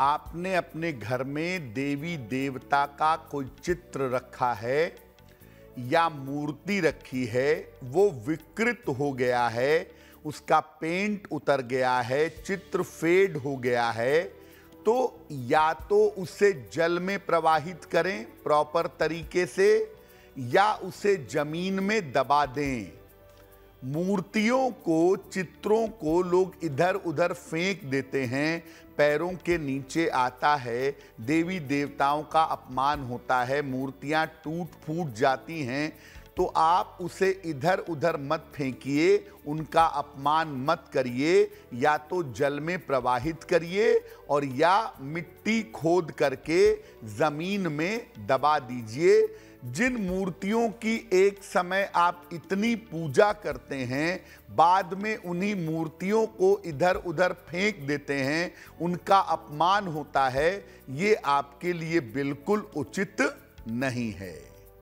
आपने अपने घर में देवी देवता का कोई चित्र रखा है या मूर्ति रखी है, वो विकृत हो गया है, उसका पेंट उतर गया है, चित्र फेड हो गया है तो या तो उसे जल में प्रवाहित करें प्रॉपर तरीके से, या उसे ज़मीन में दबा दें। मूर्तियों को, चित्रों को लोग इधर उधर फेंक देते हैं। पैरों के नीचे आता है। देवी देवताओं का अपमान होता है। मूर्तियाँ टूट फूट जाती हैं। तो आप उसे इधर उधर मत फेंकिए। उनका अपमान मत करिए। या तो जल में प्रवाहित करिए और या मिट्टी खोद करके ज़मीन में दबा दीजिए। जिन मूर्तियों की एक समय आप इतनी पूजा करते हैं, बाद में उन्हीं मूर्तियों को इधर उधर फेंक देते हैं, उनका अपमान होता है, ये आपके लिए बिल्कुल उचित नहीं है।